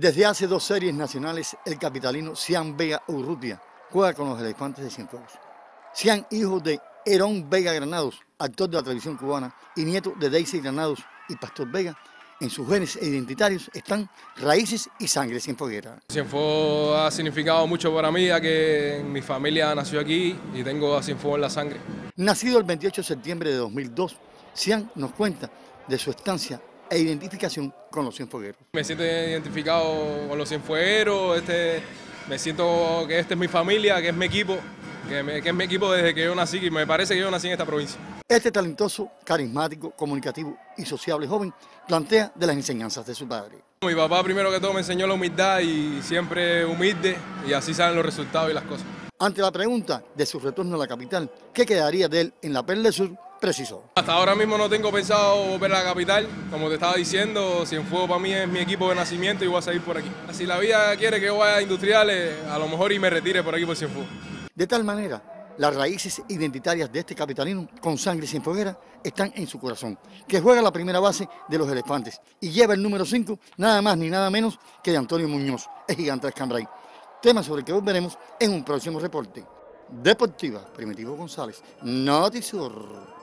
Desde hace dos series nacionales, el capitalino Cian Vega Urrutia juega con los elefantes de Cienfuegos. Cian, hijo de Herón Vega Granados, actor de la televisión cubana, y nieto de Daisy Granados y Pastor Vega, en sus genes identitarios están raíces y sangre cienfueguera. Cienfuegos ha significado mucho para mí, ya que mi familia nació aquí y tengo a Cienfuegos en la sangre. Nacido el 28 de septiembre de 2002, Cian nos cuenta de su estancia e identificación con los cienfuegueros. Me siento identificado con los cienfuegueros, este, me siento que esta es mi familia, que es mi equipo, que, que es mi equipo desde que yo nací y me parece que yo nací en esta provincia. Este talentoso, carismático, comunicativo y sociable joven plantea de las enseñanzas de su padre. Mi papá primero que todo me enseñó la humildad y siempre humilde y así salen los resultados y las cosas. Ante la pregunta de su retorno a la capital, ¿qué quedaría de él en la Perla del Sur? Precisó. Hasta ahora mismo no tengo pensado volver a la capital. Como te estaba diciendo, Cienfuegos para mí es mi equipo de nacimiento y voy a seguir por aquí. Si la vida quiere que yo vaya a industriales, a lo mejor y me retire por aquí por Cienfuegos. De tal manera, las raíces identitarias de este capitalino con sangre sin foguera están en su corazón, que juega la primera base de los elefantes y lleva el número 5 nada más ni nada menos que de Antonio Muñoz, el gigante de Cambrai. Tema sobre el que volveremos en un próximo reporte. Deportiva, Primitivo González, Notisur.